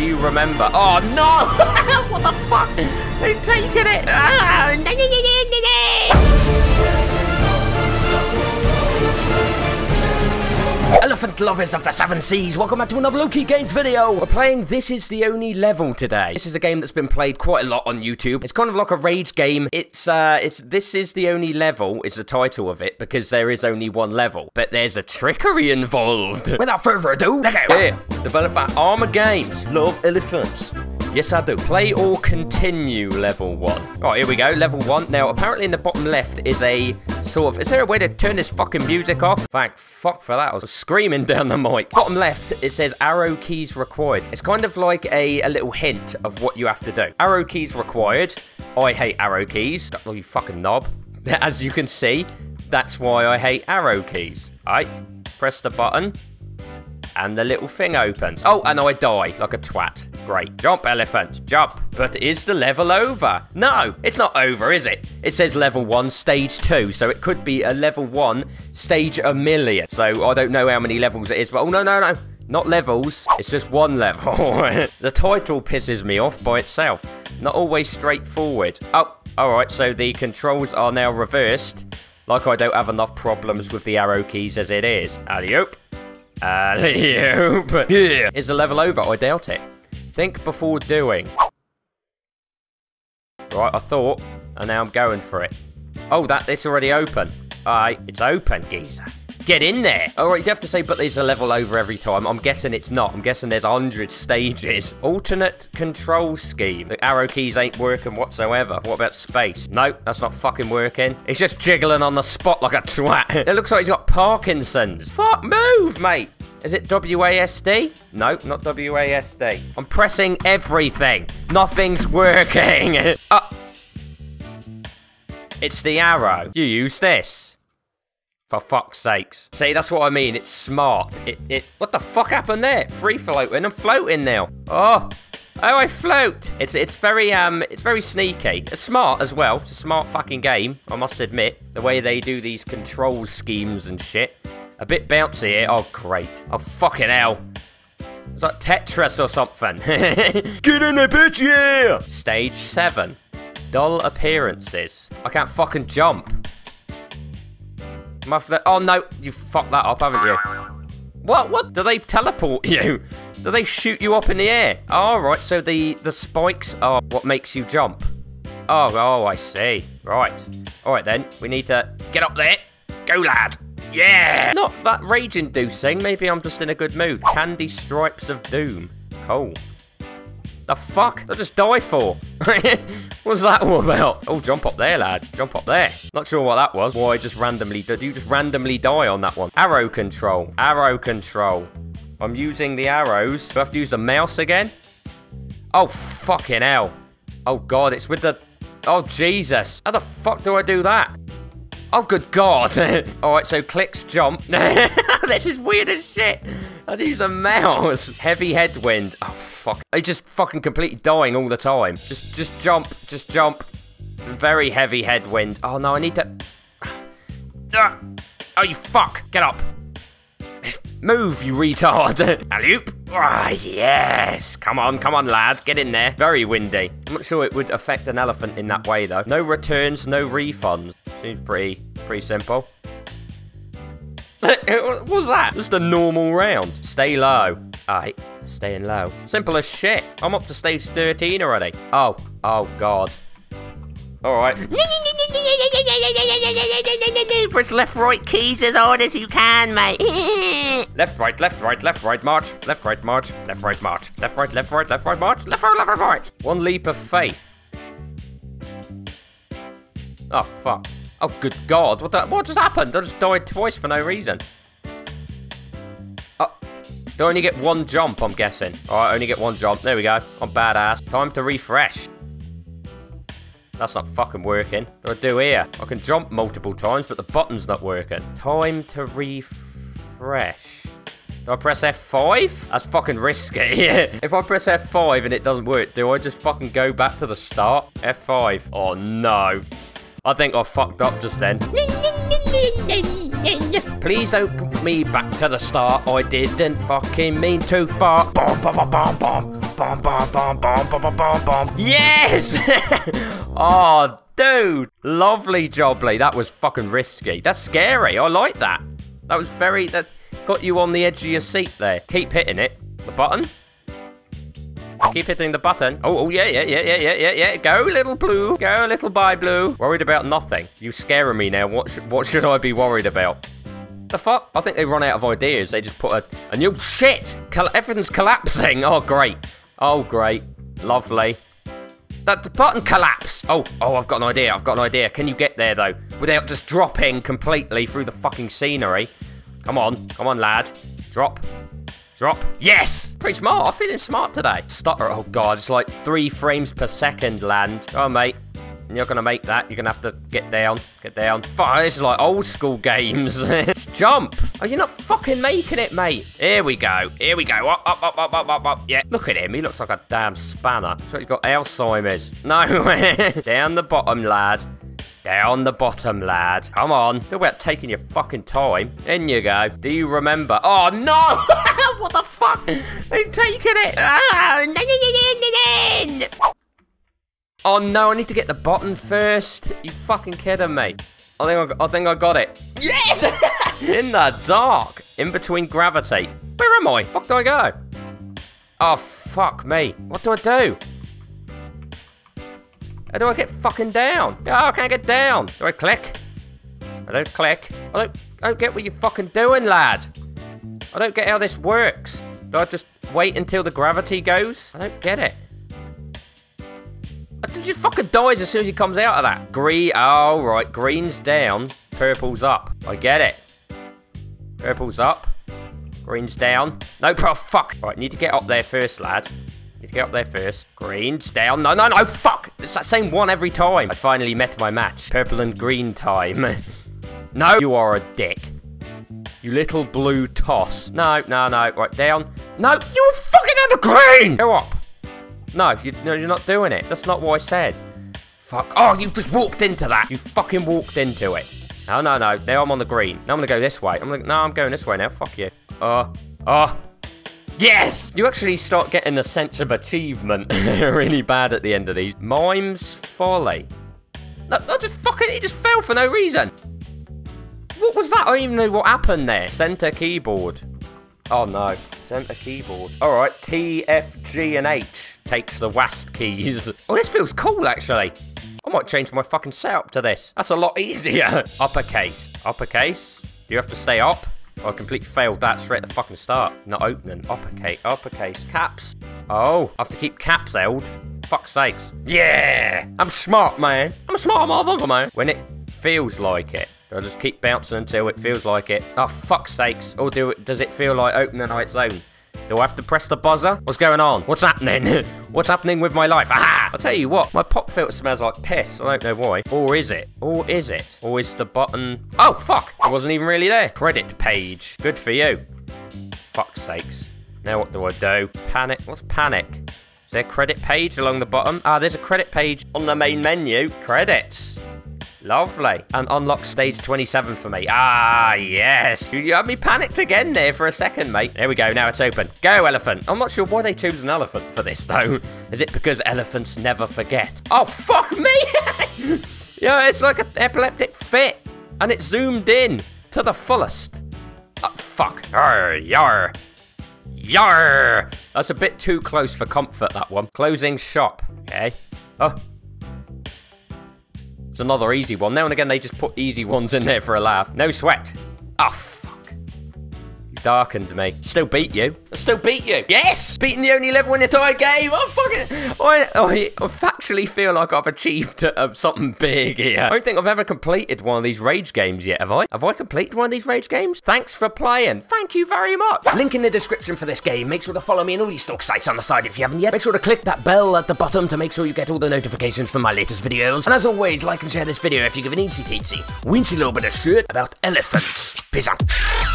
Do you remember? Oh, no! what the fuck? They've taken it! Ah, Elephant lovers of the seven seas, welcome back to another Lokey Games video. We're playing This Is the Only Level today. This is a game that's been played quite a lot on YouTube. It's kind of like a rage game. It's, uh, it's This Is the Only Level is the title of it because there is only one level. But there's a trickery involved. Without further ado, let's go. Here, developed by Armor Games. Love elephants. Yes, I do. Play or continue level one. Right, here we go. Level one. Now, apparently in the bottom left is a sort of... Is there a way to turn this fucking music off? Thank fuck for that. I was screaming down the mic. Bottom left, it says arrow keys required. It's kind of like a, a little hint of what you have to do. Arrow keys required. I hate arrow keys. Oh, you fucking knob. As you can see, that's why I hate arrow keys. All right, press the button and the little thing opens. Oh, and I die like a twat. Great. Jump, elephant, jump. But is the level over? No, it's not over, is it? It says level 1, stage 2, so it could be a level 1, stage a million. So I don't know how many levels it is, but oh, no, no, no. Not levels, it's just one level. the title pisses me off by itself. Not always straightforward. Oh, alright, so the controls are now reversed. Like I don't have enough problems with the arrow keys as it is. Alley-oop. Alley-oop. Is the level over? I doubt it. Think before doing. Right, I thought, and now I'm going for it. Oh, that it's already open. Alright, it's open, geezer. Get in there! Alright, you have to say, but there's a level over every time. I'm guessing it's not. I'm guessing there's 100 stages. Alternate control scheme. The arrow keys ain't working whatsoever. What about space? Nope, that's not fucking working. It's just jiggling on the spot like a twat. it looks like he's got Parkinson's. Fuck, move, mate! Is it WASD? No, not WASD. I'm pressing everything. Nothing's working. uh, it's the arrow. You use this. For fuck's sakes. See, that's what I mean. It's smart. It, it, what the fuck happened there? Free floating. I'm floating now. Oh. Oh, I float. It's it's very um it's very sneaky. It's smart as well. It's a smart fucking game, I must admit. The way they do these control schemes and shit. A bit bouncy here. Oh, great. Oh, fucking hell. It's like Tetris or something. Get in there, bitch, yeah! Stage 7. Dull appearances. I can't fucking jump. Oh, no. You fucked that up, haven't you? What? What? Do they teleport you? Do they shoot you up in the air? Alright. So the, the spikes are what makes you jump. Oh, oh, I see. Right. All right, then. We need to get up there. Go, lad. Yeah! Not that rage-inducing. Maybe I'm just in a good mood. Candy Stripes of Doom. Cool. The fuck? I just die for? What's that all about? Oh, jump up there, lad. Jump up there. Not sure what that was. Why just randomly... Did you just randomly die on that one? Arrow control. Arrow control. I'm using the arrows. Do I have to use the mouse again? Oh, fucking hell. Oh, God. It's with the... Oh, Jesus. How the fuck do I do that? Oh, good God. Alright, so clicks jump. this is weird as shit. I use the mouse. Heavy headwind. Oh, fuck. I just fucking completely dying all the time. Just, just jump. Just jump. Very heavy headwind. Oh, no, I need to... Ah. Oh, you fuck. Get up. Move, you retard. Alley-oop. Ah, yes. Come on, come on, lad. Get in there. Very windy. I'm not sure it would affect an elephant in that way, though. No returns, no refunds. Seems pretty, pretty simple. what was that? Just a normal round. Stay low. Alright, staying low. Simple as shit. I'm up to stage 13 already. Oh, oh god. Alright. Press left, right keys as hard as you can, mate. left, right, left, right, left, right, march. Left, right, march. Left, right, march. Left, right, left, right, left, right, march. Left, right, left, right, march. One leap of faith. Oh, fuck. Oh, good God. What the, what just happened? I just died twice for no reason. Oh, do I only get one jump, I'm guessing. All right, I only get one jump. There we go. I'm badass. Time to refresh. That's not fucking working. What do I do here? I can jump multiple times, but the button's not working. Time to refresh. Do I press F5? That's fucking risky. if I press F5 and it doesn't work, do I just fucking go back to the start? F5. Oh, no. I think I fucked up just then. Please don't put me back to the start. I didn't fucking mean to fart. Bomb, bomb, bomb, bomb, bomb. Bomb, bomb, bomb, bomb, bomb. Yes! oh, dude. Lovely jobbly. That was fucking risky. That's scary. I like that. That was very... That got you on the edge of your seat there. Keep hitting it. The button. Keep hitting the button. Oh, oh, yeah, yeah, yeah, yeah, yeah, yeah, yeah. Go, little blue. Go, little by blue. Worried about nothing. You scaring me now. What, sh what should I be worried about? The fuck? I think they run out of ideas. They just put a, a new shit. everything's collapsing. Oh, great. Oh, great. Lovely. That the button collapsed. Oh, oh, I've got an idea. I've got an idea. Can you get there, though? Without just dropping completely through the fucking scenery. Come on. Come on, lad. Drop. Drop. Yes! Pretty smart. I'm feeling smart today. Stutter. Oh, God. It's like three frames per second land. Oh, mate. You're gonna make that. You're gonna have to get down. Get down. Fuck, this is like old school games. Jump. Oh, you're not fucking making it, mate. Here we go. Here we go. Up, up, up, up, up, up, up. Yeah. Look at him. He looks like a damn spanner. So he's got Alzheimer's. No. down the bottom, lad. Down the bottom, lad. Come on. Talk about taking your fucking time. In you go. Do you remember? Oh, no! fuck? They've taken it! Oh, no, I need to get the button first. You fucking kidding me? I think I, I think I got it. Yes! in the dark. In between gravity. Where am I? Fuck do I go? Oh, fuck me. What do I do? How do I get fucking down? Oh, I can't get down. Do I click? I don't click. I don't, I don't get what you're fucking doing, lad. I don't get how this works. Do I just wait until the gravity goes? I don't get it. He just fucking dies as soon as he comes out of that. Green, oh right, green's down, purple's up. I get it. Purple's up, green's down. No, bro, fuck. Right, need to get up there first, lad. Need to get up there first. Green's down. No, no, no, fuck! It's that same one every time. I finally met my match. Purple and green time. no, you are a dick. You little blue toss. No, no, no. Right, down. No, you fucking on the green! Go up. No, you, no, you're not doing it. That's not what I said. Fuck. Oh, you just walked into that. You fucking walked into it. No, no, no. Now I'm on the green. Now I'm gonna go this way. I'm like, no, I'm going this way now. Fuck you. Uh, uh, Yes! You actually start getting a sense of achievement really bad at the end of these. Mimes Folly. No, I just fucking, it just fell for no reason. What was that? I don't even know what happened there. Center keyboard. Oh no, center keyboard. All right, T, F, G, and H takes the WASD keys. Oh, this feels cool actually. I might change my fucking setup to this. That's a lot easier. Uppercase. Uppercase. Do you have to stay up? I completely failed that straight at the fucking start. Not opening. Uppercase. Uppercase. Caps. Oh, I have to keep caps held. Fuck's sakes. Yeah! I'm smart, man. I'm a smart motherfucker, man. When it feels like it. I just keep bouncing until it feels like it. Oh, fuck's sakes. Or do it, does it feel like opening on its own? Do I have to press the buzzer? What's going on? What's happening? What's happening with my life? Ah! I'll tell you what, my pop filter smells like piss. I don't know why. Or is it? Or is it? Or is the button... Oh, fuck! It wasn't even really there. Credit page. Good for you. Fuck's sakes. Now what do I do? Panic. What's panic? Is there a credit page along the bottom? Ah, there's a credit page on the main menu. Credits. Lovely. And unlock stage 27 for me. Ah, yes. You had me panicked again there for a second, mate. There we go. Now it's open. Go, elephant. I'm not sure why they chose an elephant for this, though. Is it because elephants never forget? Oh, fuck me! yeah, it's like an epileptic fit. And it zoomed in to the fullest. Oh, fuck. Yar, yar. Yar! That's a bit too close for comfort, that one. Closing shop. Okay. Oh, it's another easy one. Now and again, they just put easy ones in there for a laugh. No sweat. Oh, darkened me. Still beat you. I still beat you. Yes! Beating the only level in the entire game. I'm fucking... I, I, I factually feel like I've achieved uh, something big here. I don't think I've ever completed one of these Rage games yet, have I? Have I completed one of these Rage games? Thanks for playing. Thank you very much. Link in the description for this game. Make sure to follow me on all these stock sites on the side if you haven't yet. Make sure to click that bell at the bottom to make sure you get all the notifications for my latest videos. And as always, like and share this video if you give an easy teensy, weensy little bit of shit about elephants. Peace out.